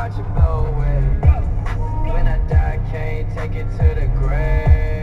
watch it blow away. When I die, can't take it to the grave.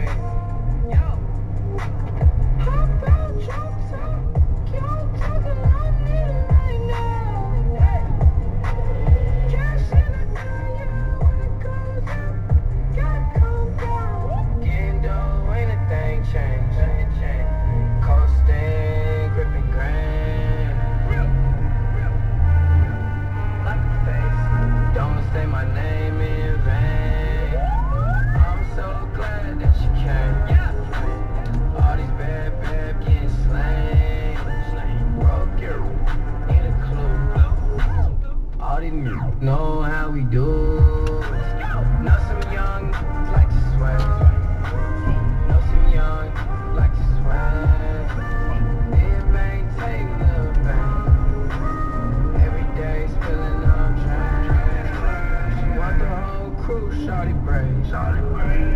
Know how we do. Know some young like to sweat. Know some young like to sweat. It maintain the bank. Every day spilling on trash. She want the whole crew, shawty brain.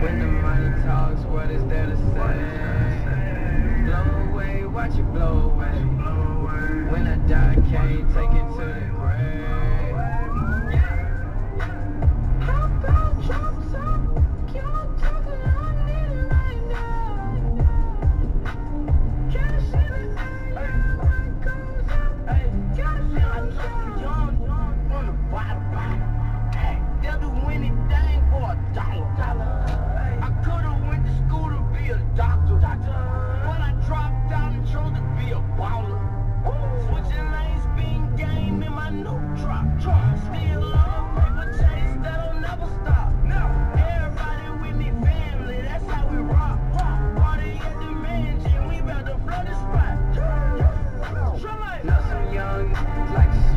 When the money talks, what is there to say? Blow away, watch it blow